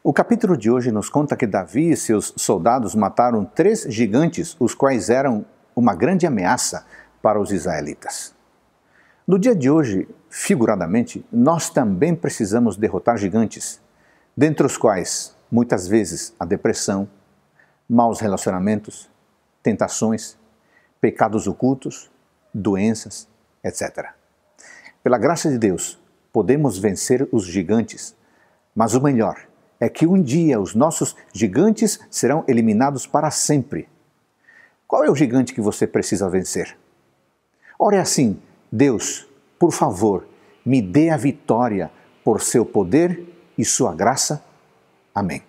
O capítulo de hoje nos conta que Davi e seus soldados mataram três gigantes, os quais eram uma grande ameaça para os israelitas. No dia de hoje, figuradamente, nós também precisamos derrotar gigantes, dentre os quais, muitas vezes, a depressão, maus relacionamentos, tentações, pecados ocultos, doenças, etc. Pela graça de Deus, podemos vencer os gigantes, mas o melhor é que um dia os nossos gigantes serão eliminados para sempre. Qual é o gigante que você precisa vencer? Ore assim: Deus, por favor, me dê a vitória por seu poder e sua graça. Amém.